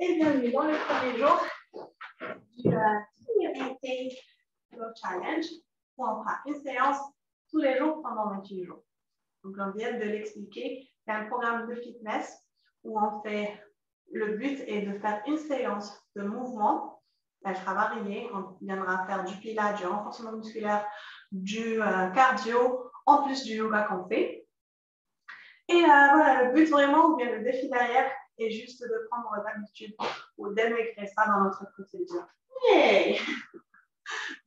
et bienvenue dans le premier jour du euh, Challenge où on fera une séance tous les jours pendant 28 jours. Donc, on vient de l'expliquer. C'est un programme de fitness où on fait, le but est de faire une séance de mouvement. Elle sera variée. On viendra faire du pilates, du renforcement musculaire, du euh, cardio, en plus du yoga qu'on fait. Et euh, voilà, le but vraiment, bien le défi derrière, est juste de prendre l'habitude ou d'intégrer ça dans notre procédure. Yay!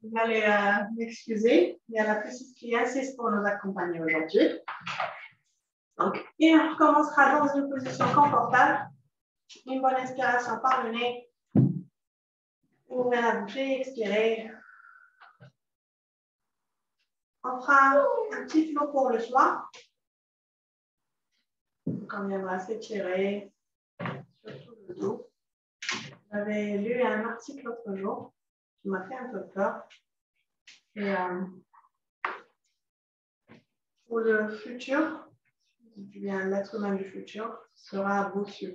Vous allez euh, m'excuser, il y a la petite qui insiste pour nous accompagner aujourd'hui. Donc, et on commencera dans une position confortable. Une bonne inspiration par le nez. Ouvrez la bouche et expirez. On fera un petit flot pour le soir. Donc, on viendra s'étirer, J'avais lu un article l'autre jour qui m'a fait un peu peur. Et euh, pour le futur, bien l'être humain du futur sera bossu.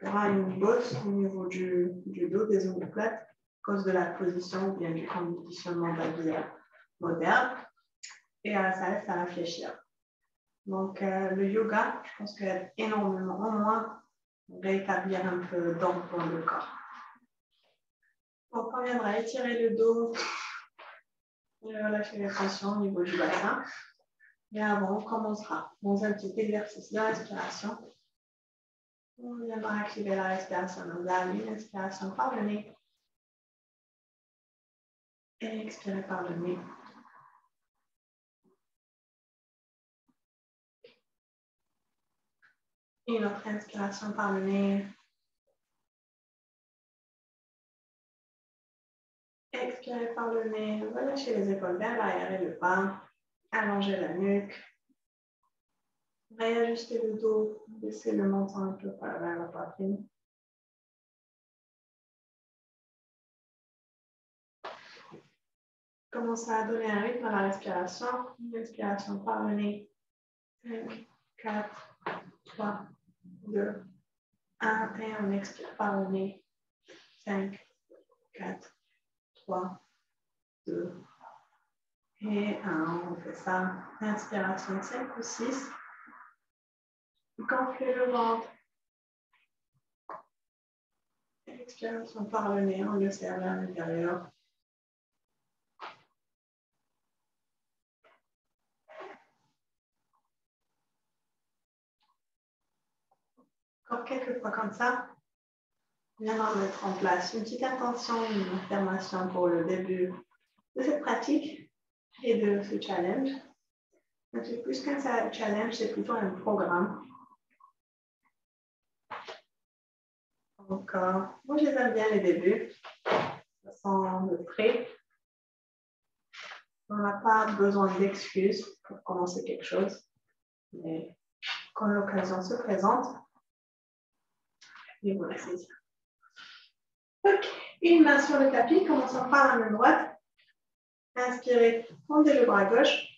Il y aura une bosse au niveau du, dos, des omoplates, à cause de la position ou bien du conditionnement de la vie moderne. Et euh, ça laisse à réfléchir. Donc, euh, le yoga, je pense qu'il y a énormément, moins, rétablir un peu d'ordre dans le corps. Donc, on viendra étirer le dos et relâcher les tensions au niveau du bassin. Et avant, on commencera dans un petit exercice de respiration. On viendra activer la respiration nasale, une inspiration par le nez. Et expirer par le nez. Notre inspiration par le nez. Expirez par le nez. Relâchez les épaules vers l'arrière et le bas. Allongez la nuque. Réajustez le dos. Baissez le menton un peu vers la poitrine. Commencez à donner un rythme à la respiration. Une inspiration par le nez. 5, 4, 3, 2, 1. Et on expire par le nez. 5, 4, 3, 2, et 1. On fait ça. Inspiration 5 ou 6. Gonflez le ventre. Expiration par le nez, on le serre à l'intérieur. Encore quelques fois comme ça, viendra mettre en place une petite intention, une affirmation pour le début de cette pratique et de ce challenge. C'est plus qu'un challenge, c'est plutôt un programme. Donc, euh, moi, j'aime bien les débuts. Ça sent le prêt. On n'a pas besoin d'excuses pour commencer quelque chose. Mais quand l'occasion se présente, et vous la saisir. Ok, une main sur le tapis, commençons par la main droite. Inspirez, tendez le bras gauche.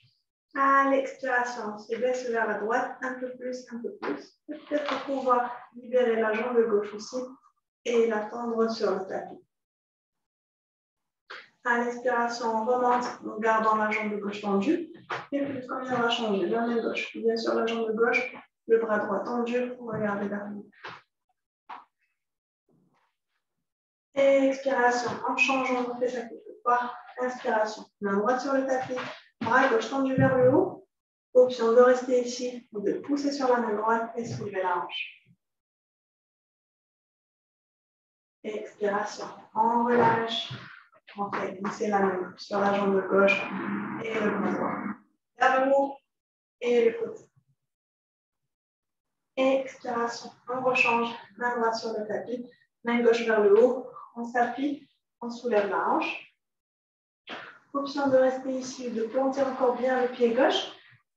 À l'expiration, se baisse vers la droite, un peu plus, un peu plus. Peut-être pouvoir libérer la jambe gauche aussi et la tendre sur le tapis. À l'expiration, on remonte en gardant la jambe gauche tendue. Et puis, quand on va changer, la main gauche, bien sûr la jambe gauche, le bras droit tendu, regardez vers nous. Expiration, en changeant, on fait ça quelques fois. Inspiration, main droite sur le tapis, bras gauche tendu vers le haut. Option de rester ici ou de pousser sur la main droite et soulever la hanche. Expiration, on relâche. On fait glisser la main sur la jambe gauche et le bras droit. Vers le haut et le côté. Expiration, on rechange. Main droite sur le tapis, main gauche vers le haut. On s'appuie, on soulève la hanche. Option de rester ici, de planter encore bien le pied gauche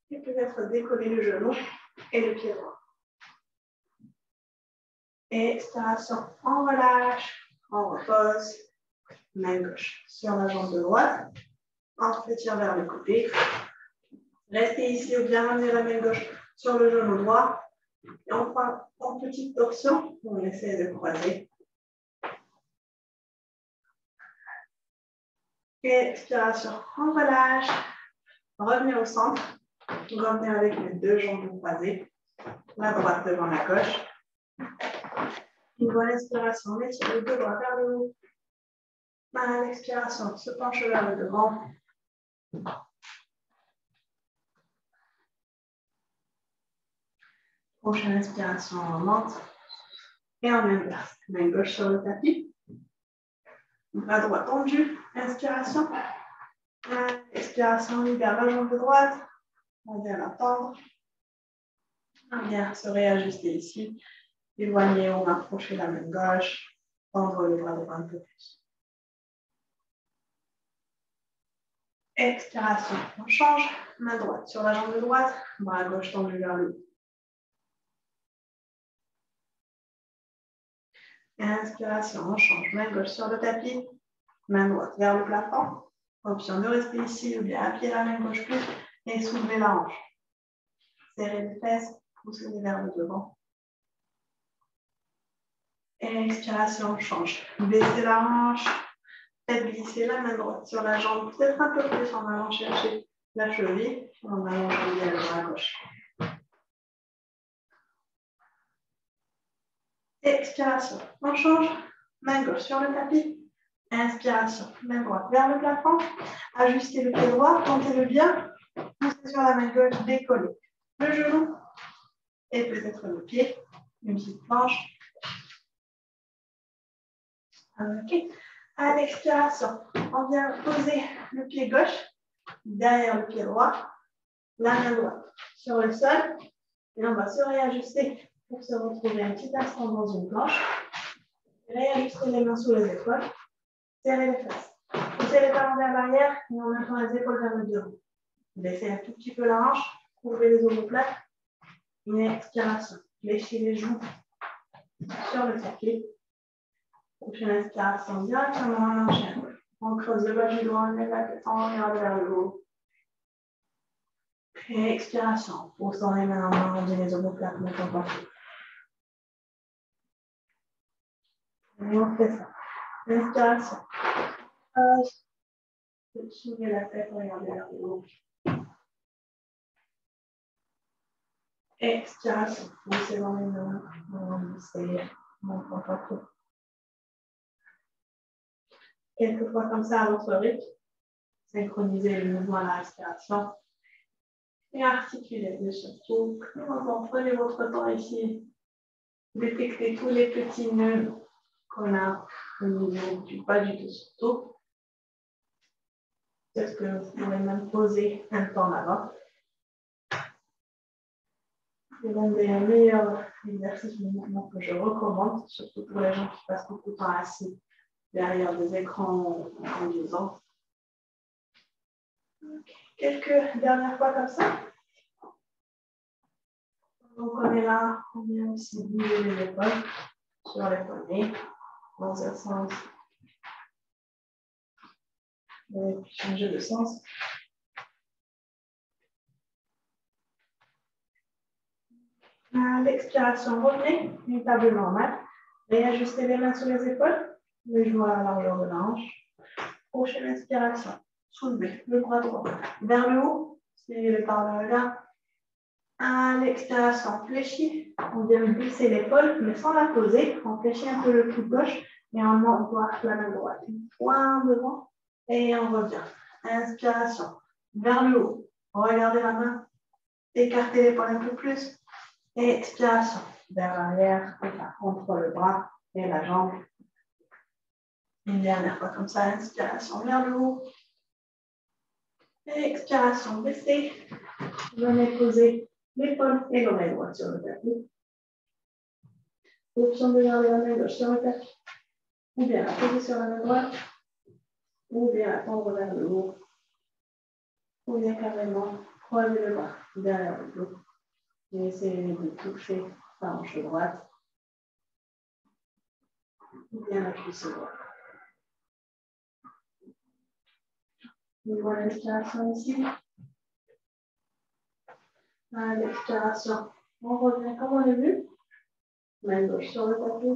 et peut-être décoller le genou et le pied droit. Expiration, on relâche, on repose, main gauche sur la jambe droite, on s'étire vers le côté. Restez ici ou bien ramener la main gauche sur le genou droit Et enfin, en petite torsion, on essaie de croiser. Expiration, on relâche. Revenez au centre. Revenez avec les deux jambes croisées. La droite devant la gauche. Une bonne inspiration, on sur les deux bras vers le haut. À l'expiration, se penche vers le devant. Prochaine inspiration, on monte. Et on inverse. Main gauche sur le tapis. Bras droit tendu. Inspiration. Expiration, libère la jambe droite. On vient la tendre. On vient se réajuster ici. Éloigner, on va approcher la main gauche. Tendre le bras droit un peu plus. Expiration, on change. Main droite sur la jambe droite. Bras gauche tendu vers le haut. Inspiration, on change. Main gauche sur le tapis, main droite vers le plafond. Option de rester ici ou bien appuyer la main gauche plus et soulever la hanche. Serrez les fesses, poussez les vers le devant. Expiration, on change. Baissez la hanche. Faites glisser la main droite sur la jambe, peut-être un peu plus en allant chercher la cheville, en allant chercher le bras gauche. Expiration. On change. Main gauche sur le tapis. Inspiration. Main droite vers le plafond. Ajustez le pied droit. Tentez-le bien. Poussez sur la main gauche. Décollez le genou. Et peut-être le pied. Une petite planche. OK. À l'expiration, on vient poser le pied gauche derrière le pied droit. La main droite sur le sol. Et on va se réajuster pour se retrouver un petit instant dans une planche. Réajuster les mains sous les épaules. Serrez les fesses. Poussez les talons vers l'arrière et en mettant les épaules vers le devant. Baissez un tout petit peu la hanche. Couvrez les omoplates. Une expiration. Fléchissez les joues sur le tapis. Prochaine inspiration directement en enchaîne. On creuse le bas du doigt, on la tête, vers le haut. Et expiration. Poussant les mains en dit les omoplates, partout. Et on fait ça. Inspiration. Soulevez la tête, regardez vers le haut. Expiration. Poussez dans les mains. On serre. Montant partout. Quelques fois comme ça à votre rythme. Synchronisez le mouvement à la respiration. Et articulez bien surtout. Prenez votre temps ici. Détectez tous les petits nœuds qu'on a au niveau du bas du dessous. Peut-être que vous pourrez même poser un temps là-bas. C'est l'un des meilleurs exercices de mouvement que je recommande, surtout pour les gens qui passent beaucoup de temps assis derrière des écrans en conduisant. Quelques dernières fois comme ça. Donc on est là, on vient aussi bouger les épaules sur les poignets dans un sens. Et puis changer de sens. À l'expiration, revenez, une table normale. Réajustez les mains sur les épaules, les genoux à la largeur de la hanche. Prochaine inspiration, soulevez le bras droit vers le haut, suivez le par le regard. À l'expiration, fléchis. On vient glisser l'épaule, mais sans la poser. On fléchit un peu le coude gauche et on envoie la main droite. Une pointe devant et on revient. Inspiration, vers le haut. Regardez la main. Écartez l'épaule un peu plus. Expiration, vers l'arrière, entre le bras et la jambe. Une dernière fois comme ça, inspiration vers le haut. Expiration, baissez. Venez poser l'épaule et l'oreille droite sur le tapis. Option de garder la main gauche sur le tapis. Ou bien la poser sur la main droite. Ou bien la tendre vers le haut. Ou bien carrément croiser le bras derrière le dos. Et essayer de toucher la hanche droite. Ou bien la cuisse droite. Une bonne ici. À l'expiration, On revient comme on l'a vu. Main gauche sur le tapis.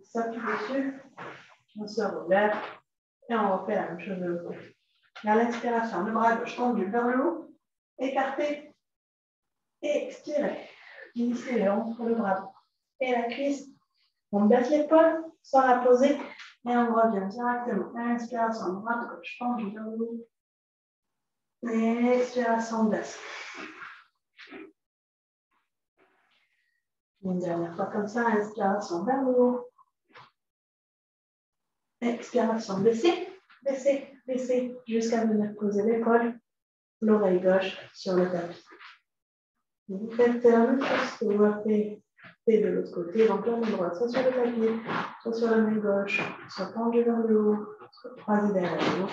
On s'appuie dessus. On se relève. Et on refait la même chose de l'autre côté. À l'inspiration, le bras gauche tendu vers le haut. Écarté. Expirez. Glissez le entre le bras droit. Et la cuisse. On baisse l'épaule sans la poser. Et on revient directement. Inspiration, bras gauche tendu vers le haut. Et expiration, baisse. Une dernière fois comme ça, inspiration vers le haut. Expiration, baissez, baissez, baissez, jusqu'à venir poser l'épaule, l'oreille gauche sur le tapis. Vous faites la même chose que vous avez fait de l'autre côté, donc la main droite, soit sur le tapis, soit sur la main gauche, soit tendu vers le haut, soit croisé derrière vous.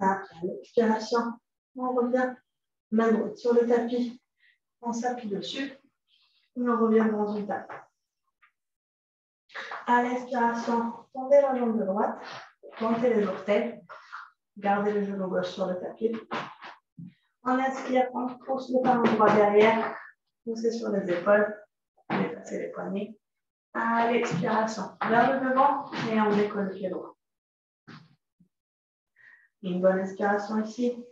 Après l'expiration, on revient main droite sur le tapis, on s'appuie dessus on revient dans une table. À l'inspiration, tendez la jambe de droite, montez les orteils, gardez le genou gauche sur le tapis. En inspirant, pousse le talon droit derrière, poussez sur les épaules, dépassez les poignets. À l'expiration, vers le devant et on décolle le pied droit. Une bonne inspiration ici.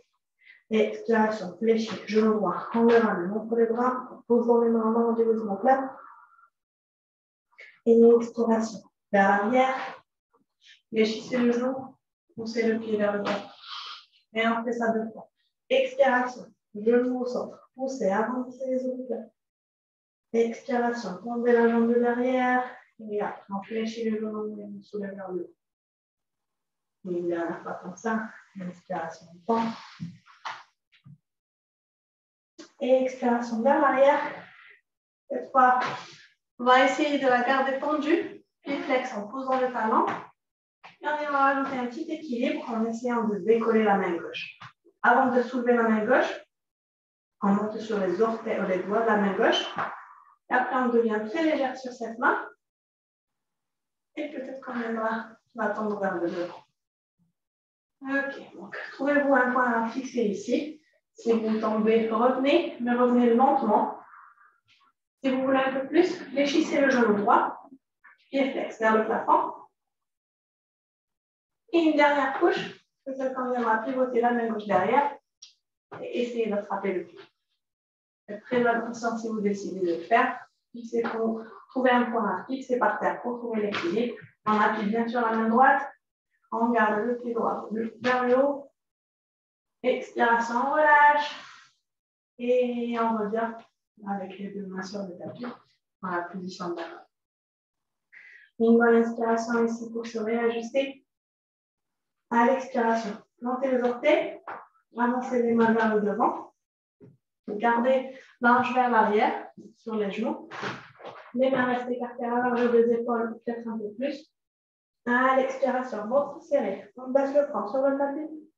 Expiration, fléchis, genou droit. On lève le montre les bras. Posons les mains en avant du mouvement plat. Et expiration, vers l'arrière. Fléchissez le genou. Poussez le pied vers le bas. Et on fait ça deux fois. Expiration, genou au centre. Poussez, avancez les épaules. Expiration, tendez la jambe de derrière. Et après, on fléchit le genou on soulève vers le haut. Une dernière fois comme ça. Inspiration, temps. Et expiration vers l'arrière. Cette fois, on va essayer de la garder tendue. Pied flex en posant le talon. Et on va rajouter un petit équilibre en essayant de décoller la main gauche. Avant de soulever la main gauche, on monte sur les orteils ou les doigts de la main gauche. Et après, on devient très légère sur cette main. Et peut-être qu'on viendra la tendre vers le devant. Ok, donc trouvez-vous un point à fixer ici. Si vous tombez, revenez, mais revenez lentement. Si vous voulez un peu plus, fléchissez le genou droit, pied flex vers le plafond. Et une dernière couche, celle qu'on viendra pivoter la main gauche derrière et essayer d'attraper le pied. Faites très attention si vous décidez de le faire. Fixez pour trouver un point à fixer par terre pour trouver l'équilibre. On appuie bien sur la main droite, on garde le pied droit vers le haut. Expiration, on relâche. Et on revient avec les deux mains sur le tapis dans la position de la Une bonne inspiration ici pour se réajuster. À l'expiration, plantez les orteils, avancez les mains vers le devant. Gardez l'ange vers l'arrière sur les genoux. Les mains restent écartées à largeur des épaules, peut-être un peu plus. À l'expiration, ventre serré. On baisse le front sur le tapis.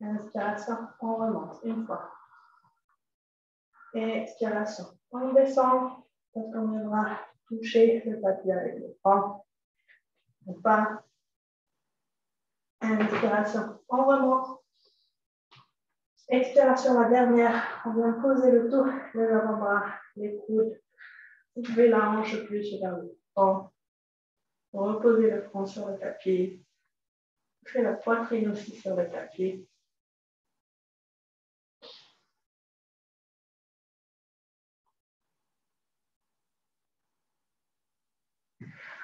Inspiration, on remonte une fois. Expiration, on descend. Parce qu'on viendra toucher le tapis avec le front. On part. Inspiration, on remonte. Expiration, la dernière. On vient poser le dos, les avant-bras, les coudes. Vous pouvez la hanche plus vers le front. Reposez le front sur le tapis. Faites la poitrine aussi sur le tapis.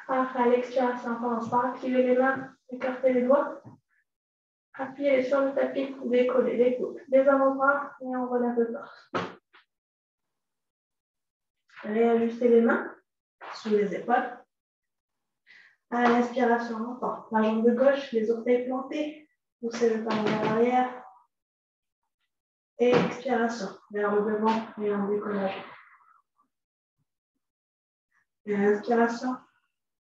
Après l'expiration, on commence par activer les mains, écarter les doigts. Appuyez sur le tapis, décoller les coudes, les avant-bras et on relève le torse. Réajustez les mains sous les épaules. À l'inspiration, on entend la jambe de gauche, les orteils plantés, poussez le talon vers l'arrière. Et expiration, vers le devant et en décollage. Et inspiration.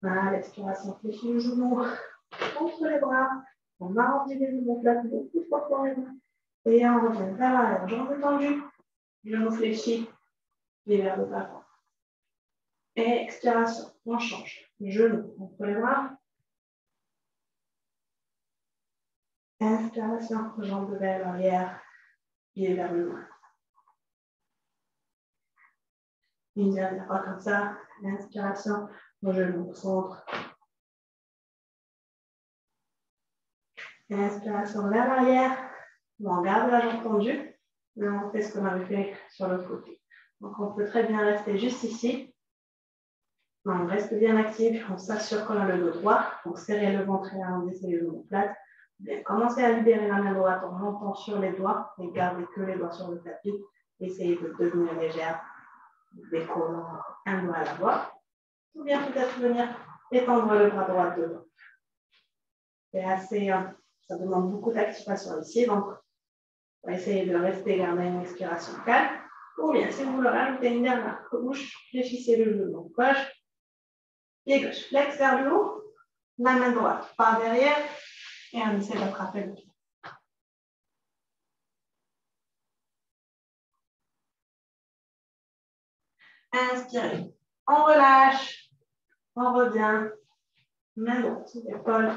À l'expiration, fléchis le genou entre les bras. On arrondit les genoux, on place beaucoup fois les mains. Et on revient vers l'arrière, jambes tendues, genoux fléchis, et vers le plafond. Expiration, on change. Genou entre les bras. Inspiration, jambes vers l'arrière, pied vers le loin. Une dernière fois comme ça. Inspiration, genou au centre. Inspiration vers l'arrière. On garde la jambe tendue, mais on fait ce qu'on avait fait sur l'autre côté. Donc on peut très bien rester juste ici. On reste bien actif, on s'assure qu'on a le dos droit, on serre le ventre et on laisser les genoux plates. Bien, commencez à libérer la main droite en montant sur les doigts et gardez que les doigts sur le tapis. Essayez de devenir légère, décollant un doigt à la fois. Ou bien peut-être venir étendre le bras droit devant. C'est assez, euh, ça demande beaucoup d'activation ici, donc on va essayer de rester garder une expiration calme. Ou bien, si vous voulez rajouter une dernière couche, fléchissez le genou gauche, pied gauche, flex vers le haut, la main droite par derrière, et on essaie d'attraper le pied. Inspirez. On relâche. On revient. Main droite sur l'épaule.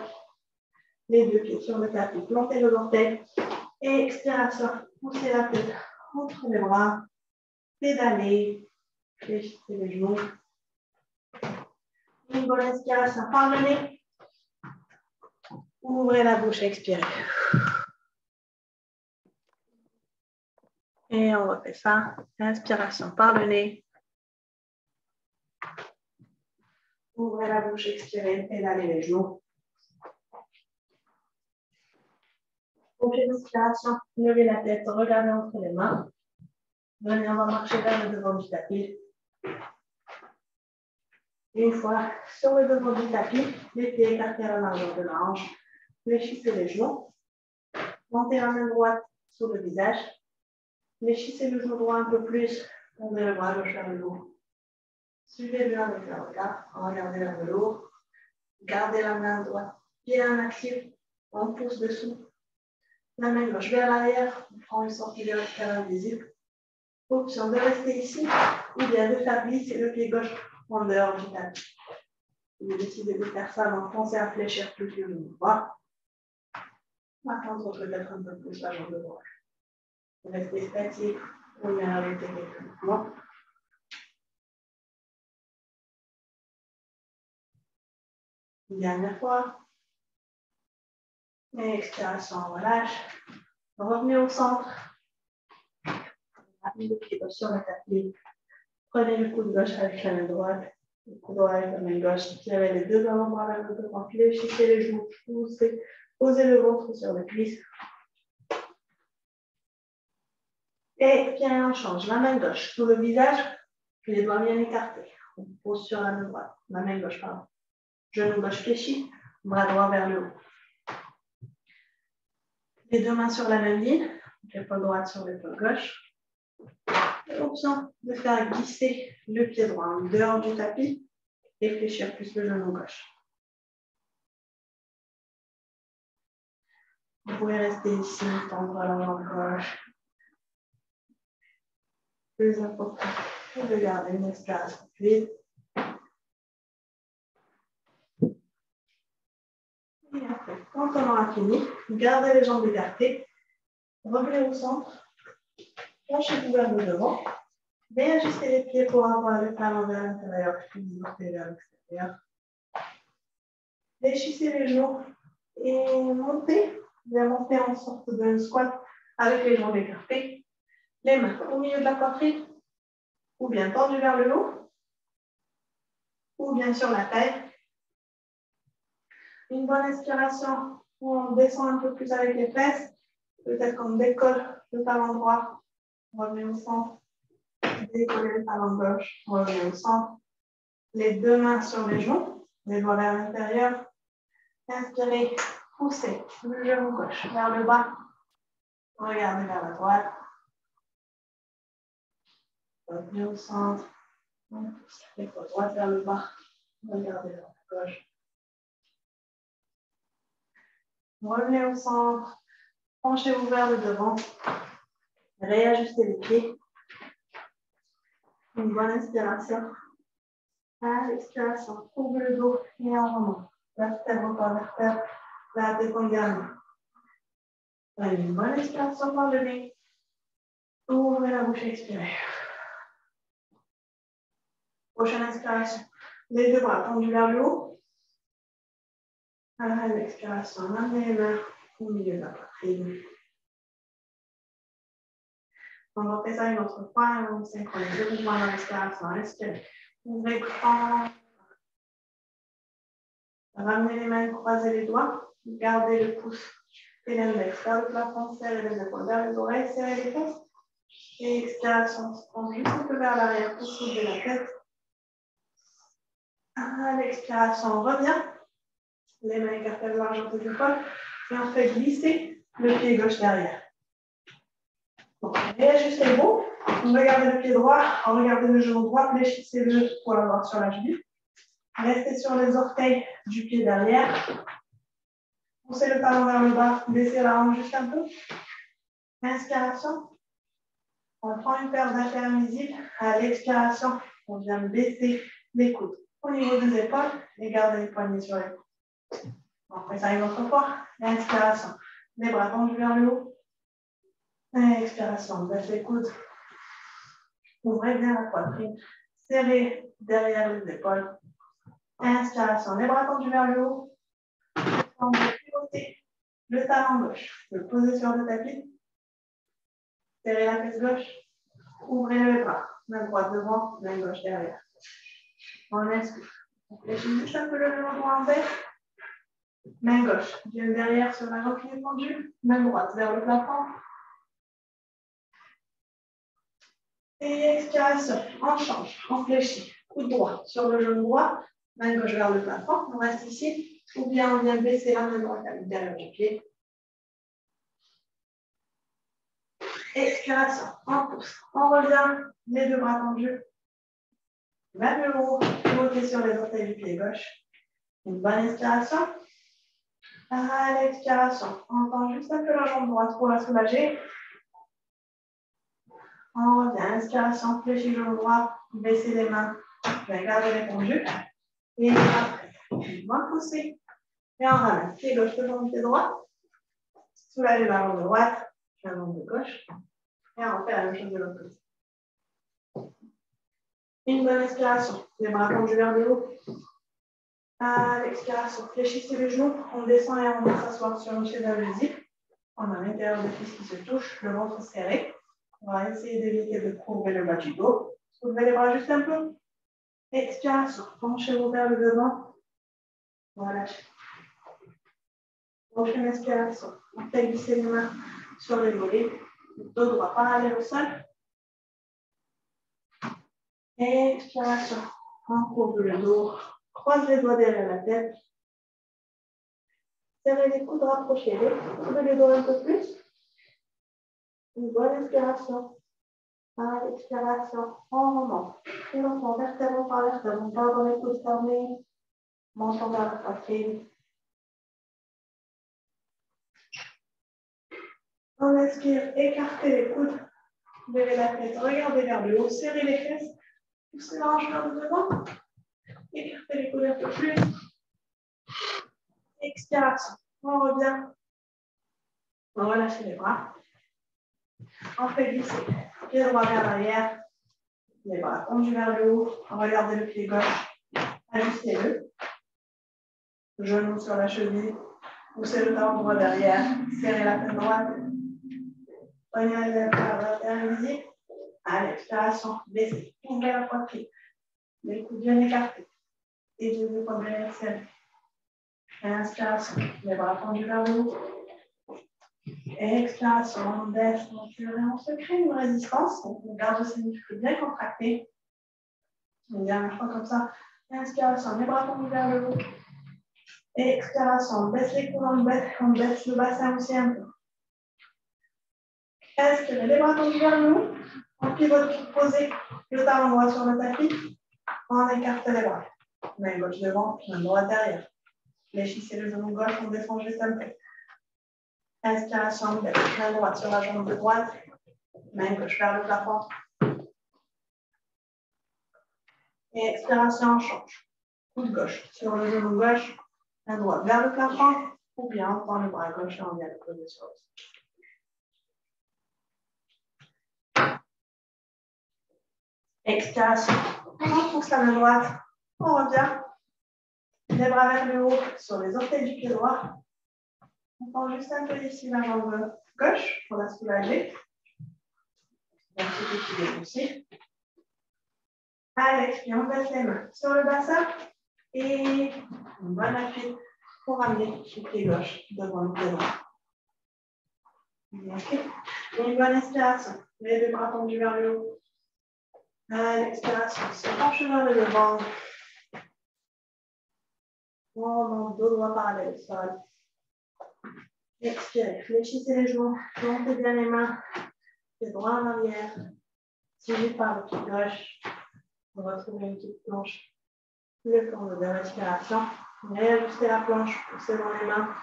Les deux pieds sur le tapis. Plantez le orteil. Et expiration. Poussez la tête entre les bras pédaler, fléchissez les genoux. Une bonne inspiration par le nez. Ouvrez la bouche, expirez. Et on refait ça. Inspiration par le nez. Ouvrez la bouche, expirez, pédalez les genoux. Prochaine inspiration, levez la tête, regardez entre les mains. Venez, on va marcher vers le devant du tapis. Une fois sur le devant du tapis, les pieds écartés à la largeur de la hanche. Fléchissez les genoux. Montez la main droite sur le visage. Fléchissez le genou droit un peu plus. Tournez le bras gauche vers le haut. Suivez bien avec le regard. Regardez vers le haut. Gardez la main droite bien active. On pousse dessous. La main gauche vers l'arrière. On prend une sortie verticale invisible option de rester ici ou bien de faire glisser le pied gauche en dehors du tapis. Si vous décidez de faire ça, donc pensez à fléchir plus que le droit. Attendre peut-être un peu plus la jambe droite. Restez statique ou bien arrêter quelques mouvements. Une dernière fois. Expiration, on relâche. Revenez au centre le pied gauche sur le. Prenez le coude gauche avec la main droite, le coude droit avec la main gauche. Tirez les deux avant-bras vers le devant, fléchissez les genoux, poussez, posez le ventre sur les cuisses. Et bien, on change la main gauche sur le visage, les doigts bien écartés. On pose sur la main droite, la main gauche, pardon. Genou gauche fléchi, bras droit vers le haut. Les deux mains sur la même ligne, l'épaule droite sur l'épaule gauche. Option de faire glisser le pied droit en dehors du tapis et fléchir plus le genou gauche. Vous pouvez rester ici, tendre la jambe gauche. Plus important, de garder une respiration fluide. Et après, quand on aura fini, gardez les jambes écartées, revenez au centre Penchez-vous vers le devant. Réajustez les pieds pour avoir le talon vers l'intérieur, puis portez vers l'extérieur. Déchissez les genoux et montez. Vous allez monter en sorte de squat avec les jambes écartées. Les mains au milieu de la poitrine, ou bien tendues vers le haut, ou bien sur la taille. Une bonne inspiration, on descend un peu plus avec les fesses. Peut-être qu'on décolle le talon droit revenez au centre. Décollez le talon gauche, revenez au centre. Les deux mains sur les genoux, les doigts vers l'intérieur. Inspirez, poussez le genou gauche vers le bas. Regardez vers la droite. Revenez au centre. L'épaule droite vers le bas. Regardez vers la gauche. Revenez au centre. Penchez-vous vers le devant. Réajustez les pieds. Une bonne inspiration. À l'expiration, ouvre le dos et en remonte. Vertèbre par vertèbre, la tête en gamme. Une bonne expiration par le nez. Ouvrez la bouche, expirez. Prochaine inspiration. Les deux bras tendus vers le haut. À l'expiration, amenez les mains au milieu de la poitrine. Ça une autre fois. On synchronise le mouvement dans l'expiration. Inspirez. Ouvrez grand. Ramenez les mains, croisez les doigts. Gardez le pouce et l'index vers le plafond, serrez les épaules vers les oreilles, serrez les fesses. Et expiration, on juste vers l'arrière pour soulever la tête. À l'expiration, on revient. Les mains écartées de l'argent des épaules. Et on fait glisser le pied gauche derrière. Donc, réajustez-vous. Regardez le pied droit, regardez le genou droit, fléchissez-le pour l'avoir sur la cheville. Restez sur les orteils du pied derrière. Poussez le talon vers le bas, baissez la hanche juste un peu. Inspiration. On prend une paire d'affaires visibles. À l'expiration, on vient baisser les coudes au niveau des épaules et garder les poignets sur les coudes. On fait ça une autre fois. Inspiration. Les bras tendus vers le haut. Expiration. Baisse les coudes. Ouvrez bien la poitrine. Serrez derrière les épaules. Inspiration. Les bras tendus vers le haut. Le talon gauche. Le poser sur le tapis. Serrez la fesse gauche. Ouvrez le bras. Main droite devant, main gauche derrière. On inscrit. Fléchis juste un peu le droit en terre. Main gauche vient derrière sur la jambe qui tendue. Main droite vers le plafond. Et expiration. On change. On fléchit. Coude droit sur le genou droit. Main gauche vers le plafond. On reste ici. Ou bien on vient baisser la main droite derrière le pied. Expiration, on pousse. On revient, les deux bras tendus. Même le haut, pivoter sur les orteils du pied gauche. Une bonne inspiration. À l'expiration, on tend juste un peu la jambe droite pour la soulager. On revient, inspiration, fléchis le genou droit, baissez les mains, gardez les tendus. Et après, on pousser. Et on ramène pied gauche devant pied droit. Soulagez la jambe droite, la jambe de gauche. Et on fait la même chose de l'autre côté. Une bonne expiration. Les bras tendus vers le haut. À l'expiration, fléchissez les genoux. On descend et on va s'asseoir sur une chaise invisible. On a l'intérieur des cuisses qui se touchent, le ventre serré. On va essayer d'éviter de courber le bas du dos. Soulevez les bras juste un peu. Expiration. Penchez-vous vers le devant. Voilà. Prochaine inspiration. On fait glisser les mains sur les mollets. Dos droit parallèle au sol. Expiration. On courbe le dos. Croise les doigts derrière la tête. Serrez les coudes, rapprochez-les. Ouvrez les doigts un peu plus. Une bonne inspiration. À l'expiration, on remonte. Et prend vertèbre par vertèbre. Garde les coudes fermés. Menton vers la poitrine. On inspire, écartez les coudes. Levez la tête, regardez vers le haut, serrez les fesses. Poussez la hanche vers le devant. Écartez les coudes un peu plus. Expiration. On revient. On relâche les bras. On fait glisser. Pied droit vers l'arrière. Les bras tendus vers le haut. Regardez le pied gauche. Ajustez-le. Genou sur la cheville. Poussez le talon droit derrière. Serrez la tête droite. Prenez les par l'intérieur À l'expiration, baissez. Ouvrez la poitrine. Les coudes bien écartés. Et les épaules derrière celle. Inspiration. Les bras tendus vers le haut. Expiration, on baisse, et on se crée une résistance. Donc, on garde ses muscles bien contractés. Une dernière fois comme ça. Inspiration, les bras tendus vers le haut. Expiration, on baisse les coudes, on baisse, on baisse le bassin aussi un peu. Inspirez les bras tendus vers le haut. On pivote pour poser le talon droit sur le tapis. On écarte les bras. Main gauche devant, main droite derrière. Fléchissez le genou gauche, on descend juste un. Inspiration, main droite sur la jambe droite, main gauche vers le plafond. Et expiration, change. Coude gauche sur le genou gauche, la droite vers le plafond, ou bien on prend le bras gauche et on vient le poser sur le. Expiration. On pousse la main droite. On revient. Les bras vers le haut sur les orteils du pied droit. On prend juste un peu ici la jambe gauche pour la soulager. Un petit peu aussi. À l'expire, on baisse les mains sur le bassin et on va appui pour amener le pied gauche devant le pied droit. Et une bonne inspiration. Les deux bras tendus vers le haut. À l'expiration, se penche vers le devant. On dos droit parallèle au sol. Expirez, fléchissez les genoux, montez bien les mains, pied droit en arrière, suivi par le pied gauche. On va trouver une petite planche. Le temps de respiration. Réajustez la planche, poussez dans les mains,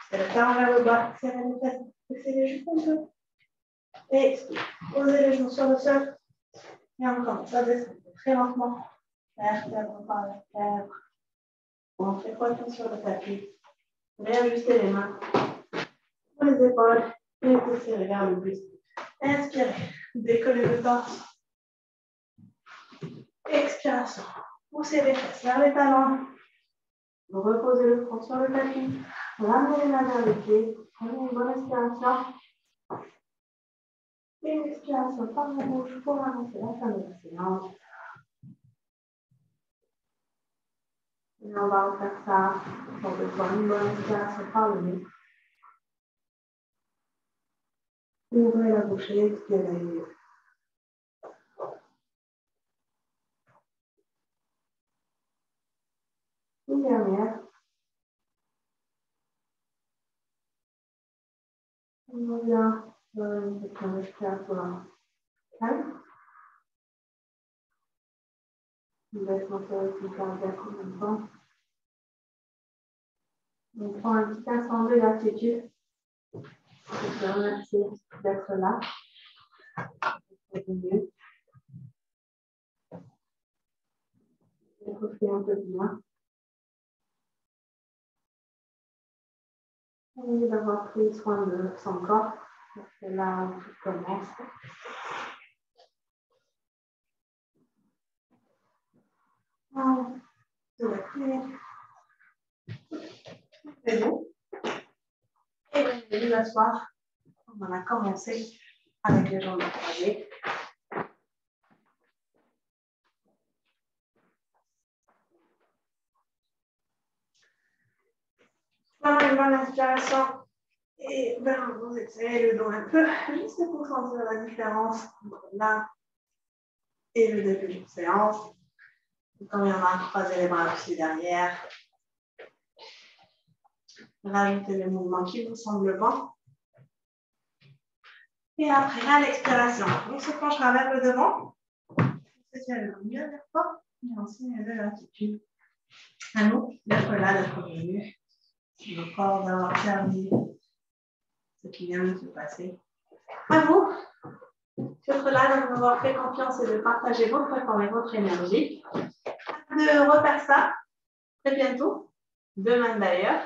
poussez le talon vers le bas, serrez les fesses, poussez les un peu. Et. Posez les genoux sur le sol. Et on commence à descendre très lentement, vertèbre par vertèbre. On fait sur le tapis. Réajustez les mains, les épaules et poussez vers le buste. Inspirez, décollez le torse. Expiration. Poussez les fesses vers les talons. Reposez le front sur le tapis. Ramenez les mains vers les pieds. Prenez une bonne inspiration. Et une expiration par la bouche pour avancer la fin de la séance. Et on va refaire ça pour de une bonne inspiration par le nez. Ouvrez la On laisse. On prend un petit instant de gratitude. Je te remercie d'être là. Mieux. Je un peu bien. Et d'avoir pris soin de son corps. Tout commence. C'est bon. Et bienvenue la soir. On a commencé avec les jambes croisées. Une bonne inspiration et ben, vous essayez le dos un peu, juste pour sentir la différence entre là et le début de séance. Y en a, croisez les bras aussi derrière. Rajoutez les mouvements qui vous semblent bons. Et après, à l'expiration, on se penchera vers le devant. On se tient le mieux vers toi et on signe de l'attitude. À nous d'être là, d'être venus le corps d'avoir permis ce qui vient de se passer. À vous d'être là, de m'avoir fait confiance et de partager votre effort et votre énergie. De refaire ça très bientôt, demain d'ailleurs.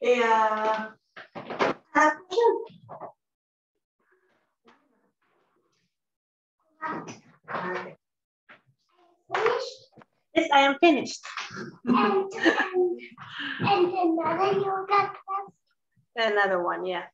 Et euh, à la prochaine. Yes, I am finished. and, and another yoga class? Another one, yeah.